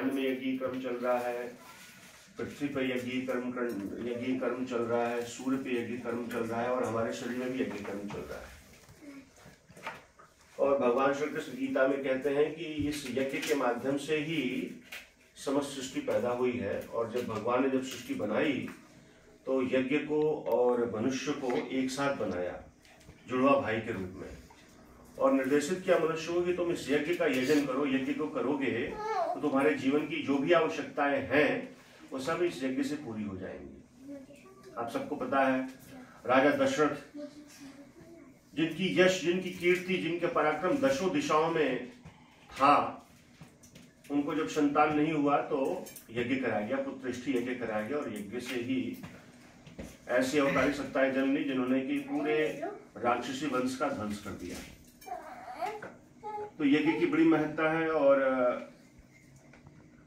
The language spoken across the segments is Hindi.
ब्रह्मांड में यज्ञ कर्म चल रहा है, पृथ्वी पर यज्ञ कर्म यज्ञ कर्म चल रहा है, सूर्य पे यज्ञ कर्म चल रहा है और हमारे शरीर में भी यज्ञ कर्म चल रहा है। और भगवान श्री कृष्ण गीता में कहते हैं कि इस यज्ञ के माध्यम से ही समस्त सृष्टि पैदा हुई है और जब भगवान ने जब सृष्टि बनाई तो यज्ञ को और मनुष्य को एक साथ बनाया, जुड़वा भाई के रूप में। और निर्देशित किया मनुष्य को कि तुम इस यज्ञ का यजन करो, यज्ञ को करोगे तो तुम्हारे जीवन की जो भी आवश्यकताएँ हैं, वो सब इस यज्ञ से पूरी हो जाएँगी। आप सबको पता है, राजा दशरथ, जिनकी यश, जिनकी कीर्ति, जिनके पराक्रम दशों दिशाओं में था, उनको जब संतान नहीं हुआ तो यज्ञ कराया गया पुत्र यज्ञ कराया गया और यज्ञ से ही ऐसी अवतारी सत्ताएँ जन्म ली जिन्होंने कि पूरे राक्षसी वंश का ध्वंस कर दिया। तो यज्ञ की बड़ी महत्ता है और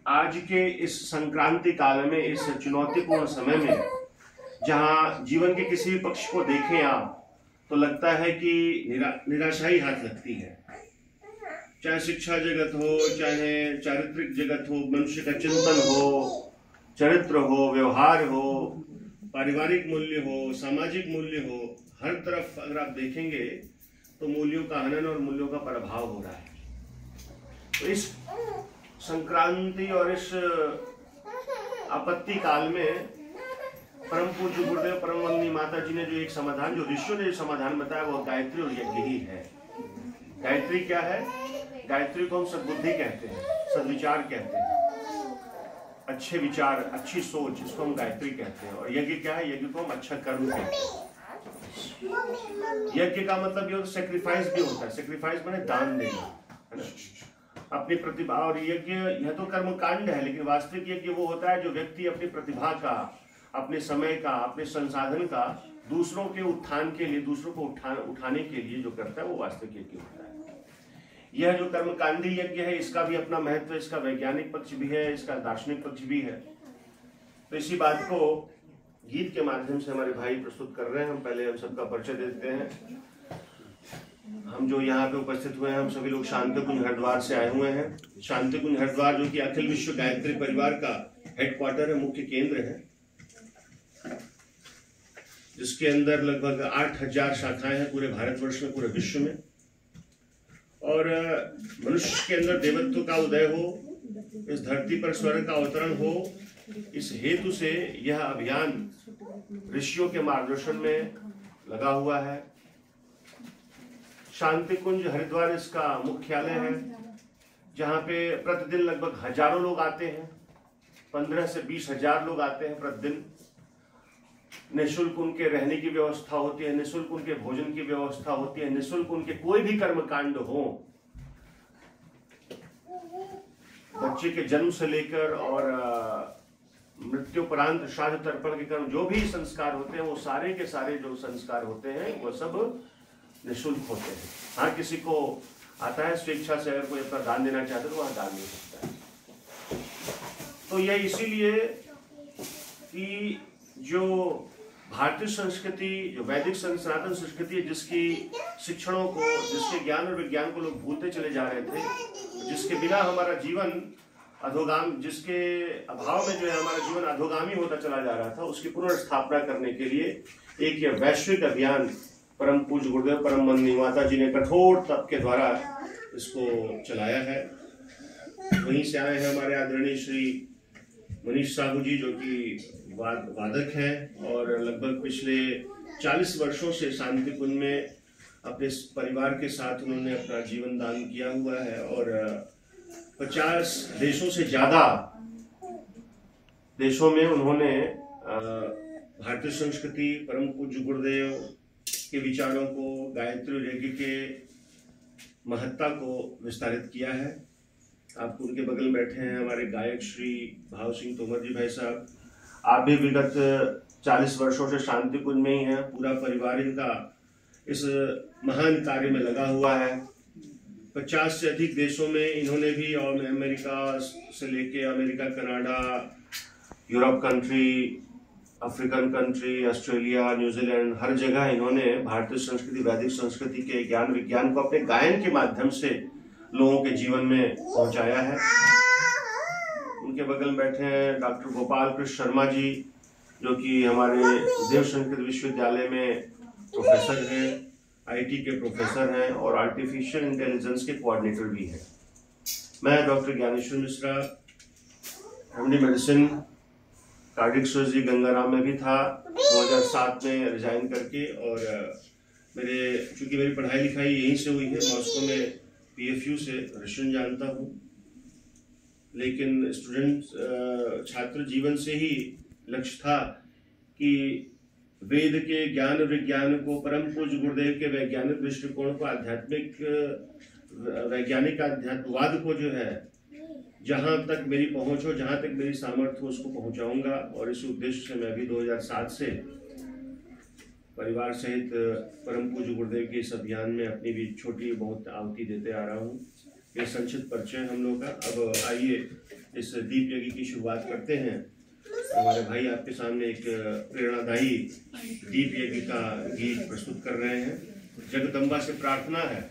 आज के इस संक्रांति काल में इस चुनौतीपूर्ण समय में जहाँ जीवन के किसी भी पक्ष को देखें आप तो लगता है कि निरा, निराशा ही हाथ लगती है। चाहे शिक्षा जगत हो चाहे चारित्रिक जगत हो मनुष्य का चिंतन हो चरित्र हो व्यवहार हो पारिवारिक मूल्य हो सामाजिक मूल्य हो हर तरफ़ अगर आप देखेंगे तो मूल्यों का हनन और मूल्यों का प्रभाव हो रहा है। तो इस संक्रांति और इस आपत्ति काल में परम पूज्य गुरुदेव, परम वंदनी माता जी ने जो एक समाधान, जो ऋषियों ने जो समाधान बताया, वो गायत्री और यज्ञ ही है। गायत्री क्या है? गायत्री को हम सदबुद्धि कहते हैं, सदविचार कहते हैं। अच्छे विचार, अच्छी सोच, इसको हम गायत्री कहते हैं। और यज्ञ क्या है? यज्ञ को हम अच्छा कर्म कहते हैं। यज्ञ का मतलब ये सेक्रीफाइस भी होता है। सेक्रीफाइस मैंने दान देना, है ना? अपनी प्रतिभा, और यज्ञ, यह तो कर्म कांड है, लेकिन वास्तविक यज्ञ वो होता है जो व्यक्ति अपनी प्रतिभा का, अपने समय का, अपने संसाधन का, दूसरों के उत्थान के लिए, दूसरों को उठा, उठाने के लिए जो करता है, वो वास्तविक यज्ञ होता है। यह जो कर्मकांडी यज्ञ है, इसका भी अपना महत्व, इसका वैज्ञानिक पक्ष भी है, इसका दार्शनिक पक्ष भी है। तो इसी बात को गीत के माध्यम से हमारे भाई प्रस्तुत कर रहे हैं। हम पहले हम सबका परिचय देते हैं। हम जो यहाँ पे उपस्थित हुए हैं, हम सभी लोग शांति कुंज हरिद्वार से आए हुए हैं। शांति कुंज हरिद्वार, जो कि अखिल विश्व गायत्री परिवार का हेडक्वार्टर है, मुख्य केंद्र है, जिसके अंदर लगभग आठ हज़ार शाखाएँ हैं पूरे भारतवर्ष में, पूरे विश्व में। और मनुष्य के अंदर देवत्व का उदय हो, इस धरती पर स्वर्ग का अवतरण हो इस हेतु से यह अभियान ऋषियों के मार्गदर्शन में लगा हुआ है। शांति कुंज हरिद्वार इसका मुख्यालय है, जहाँ पे प्रतिदिन लगभग हज़ारों लोग आते हैं, पंद्रह से बीस हज़ार लोग आते हैं प्रतिदिन। निःशुल्क उनके रहने की व्यवस्था होती है, निःशुल्क उनके भोजन की व्यवस्था होती है, निःशुल्क उनके कोई भी कर्म कांड हो। बच्चे के जन्म से लेकर और मृत्युपरांत श्राद्ध तर्पण के कर्म, जो भी संस्कार होते हैं, वो सारे के सारे जो संस्कार होते हैं, वो सब निःशुल्क होते हैं। हाँ किसी को आता है स्वेच्छा से, अगर कोई अपना दान देना चाहते तो वहाँ दान दे सकता है। तो यह इसीलिए कि जो भारतीय संस्कृति, जो वैदिक सनातन संस्कृति है, जिसकी शिक्षणों को, जिसके ज्ञान और विज्ञान को लोग भूलते चले जा रहे थे, जिसके बिना हमारा जीवन अधोगाम जिसके अभाव में जो है हमारा जीवन अधोगामी होता चला जा रहा था उसकी पुनर्स्थापना करने के लिए एक यह वैश्विक अभियान परम पूज गुरुदेव परम मंदी माता जी ने कठोर तप के द्वारा इसको चलाया है। वहीं से आए हैं हमारे आदरणीय श्री मनीष साहू जी जो कि वाद, वादक हैं और लगभग पिछले 40 वर्षों से शांति कुंज में अपने परिवार के साथ उन्होंने अपना जीवन दान किया हुआ है और 50 देशों से ज़्यादा देशों में उन्होंने भारतीय संस्कृति परम पूज्य गुरुदेव के विचारों को, गायत्री यज्ञ के महत्ता को विस्तारित किया है। आप उनके बगल बैठे हैं हमारे गायक श्री भाव सिंह तोमर जी भाई साहब। आप भी विगत 40 वर्षों से शांति कुंज में ही हैं। पूरा परिवार इनका इस महान कार्य में लगा हुआ है। 50 से अधिक देशों में इन्होंने भी और अमेरिका से लेके America, Canada, Europe country, African country, Australia, New Zealand, हर जगह इन्होंने भारतीय संस्कृति, वैदिक संस्कृति के ज्ञान, विज्ञान को अपने गायन के माध्यम से लोगों के जीवन में पहुँचाया है। उनके बगल में बैठे हैं डॉक्टर गोपाल कृष्ण शर्मा जी, जो कि हमारे देव संस्कृत विश्वविद्यालय में प्रोफेसर हैं। आईटी के प्रोफेसर हैं और आर्टिफिशियल इंटेलिजेंस के कोऑर्डिनेटर भी हैं। मैं doctor Gyaneshwar Mishra family medicine cardiac surgery Gangaram में भी था 2007 में रिजाइन करके और मेरे, चूँकि मेरी पढ़ाई लिखाई यहीं से हुई है मॉस्को में पीएफयू से रशियन जानता हूँ। लेकिन स्टूडेंट छात्र जीवन से ही लक्ष्य था कि वेद के ज्ञान विज्ञान को परम पूज गुरुदेव के वैज्ञानिक दृष्टिकोण को आध्यात्मिक, वैज्ञानिक आध्यात्मवाद को जो है, जहाँ तक मेरी पहुँच हो, जहाँ तक मेरी सामर्थ्य हो, उसको पहुंचाऊँगा। और इस उद्देश्य से मैं भी 2007 से परिवार सहित परम पूज गुरुदेव के इस अभियान में अपनी भी छोटी बहुत आहुति देते आ रहा हूँ। ये संक्षिप्त परिचय हम लोग का। अब आइए इस दीप यज्ञ की शुरुआत करते हैं। हमारे भाई आपके सामने एक प्रेरणादायी दीप यज्ञ का गीत प्रस्तुत कर रहे हैं। जगदम्बा से प्रार्थना है।